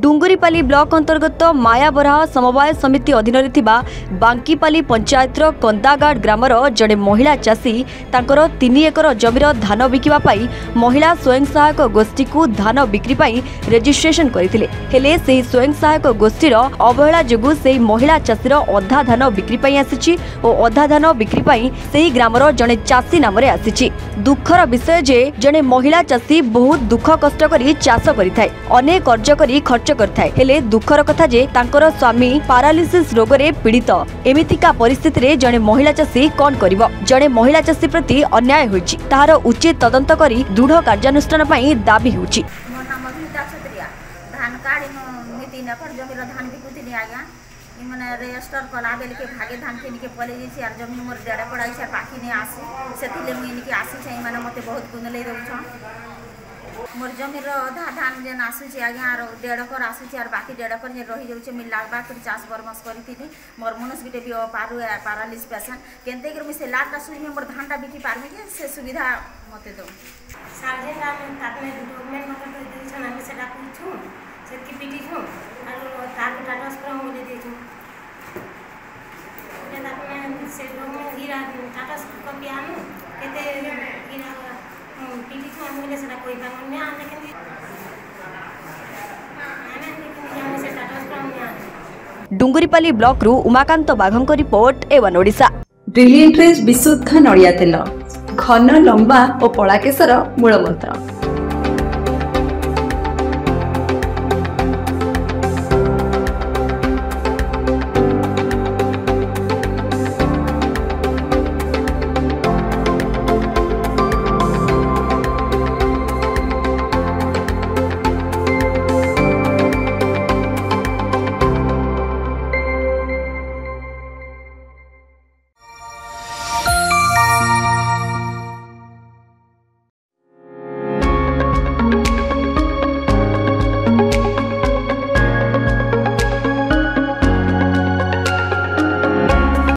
ডুঙ্গুরিপালি block অন্তর্গত মায়াবরাহ সমবায় সমিতি অধীনরে থিবা বাঙ্কিপালি পঞ্চায়েতর কন্দাগাড গ্রামর জনে মহিলা চাষী তাঁর তিন একর জমির ধান বিকা পাই মহিলা স্বয়ং সহায়ক গোষ্ঠীকু ধান বিক্রি পাই রেজিষ্ট্রেসন করে হলে সেই স্বয়ং সহায়ক গোষ্ঠীর অবহেলা যোগু সেই মহিলা চাষীর অধা ধান বিক্রি পাই আসিছি ও অধা ধান বিক্রি পাই সেই গ্রামর জনে চাষী নামে আসিছি দুঃখর বিষয় যে জনে মহিলা চাষী বহু দুঃখ কষ্ট করে চাষ করে অনেক কর্য করে খরচ ଖର୍ଚ୍ଚ କରିଥାଏ ହେଲେ ଦୁଃଖର କଥା ଯେ ତାଙ୍କର ସ୍ୱାମୀ ପାରାଲିସିସ୍ ରୋଗରେ ପୀଡ଼ିତ ଏମିତିକା ପରିସ୍ଥିତିରେ ଜଣେ ମହିଳା ଚାଷୀ କ'ଣ କରିବ ଜଣେ ମହିଳା ଚାଷୀ ପ୍ରତି ଅନ୍ୟାୟ ହୋଇଛି ତାହାର ଉଚିତ ତଦନ୍ତ କରି ଦୃଢ଼ କାର୍ଯ୍ୟାନୁଷ୍ଠାନ ପାଇଁ ଦାବି ହେଉଛି ମାନେ ରେଜିଷ୍ଟର କଲା ବେଲକେ ଭାଗେ ଧାନ କିଣିକି ପଲେଇ ଯାଇଛି ଆର୍ ଜମି ମୋର ଡେଡ଼ ପଡ଼ାଇଛି ଆର୍ ପାଖି ନେଇ ଆସି ସେଥିଲାଗି ମୁଇଁ ଇନିକି ଆସିଛେ ମାନେ ମୋତେ ବହୁତ ଗୁନ୍ଦଲେଇ ରହୁଛନ୍ মোর জমির অধা ধান যেন আসুচি আজ্ঞা আর দেড়কর আসুচি আর বাকি দেড়কর যে রহিযাচ্ছে মুই লালবাগের চাষ বরমস করিলি মোর মনুষ গোটে বি পারু প্যারালিস পেসেন্ট কেনতে করে মুই সে লাটটা শুনি মোর ধানটা বিকি পারবি কি সে সুবিধা মতে দেব সার যে তাতে ডকুমেন্ট মতো দিয়ে দিয়েছেন আমি সেটা পিছু সেটি পিটিছু আর তার টাটা স্প্রে মুই দিয়েছু তারপরে সে ডকুমেন্ট গিরা টাটা কপি আনু ପିଠି ଡୁଙ୍ଗୁରିପାଲି ବ୍ଲକରୁ ଉମାକାନ୍ତ ବାଘଙ୍କ ରିପୋର୍ଟ ଏବଂ ଓଡ଼ିଶା ବିଶୁଦ୍ଧ ନଡ଼ିଆ ତେଲ ଘନ ଲମ୍ବା ଓ ପଳାକେଶର ମୂଳମନ୍ତ୍ର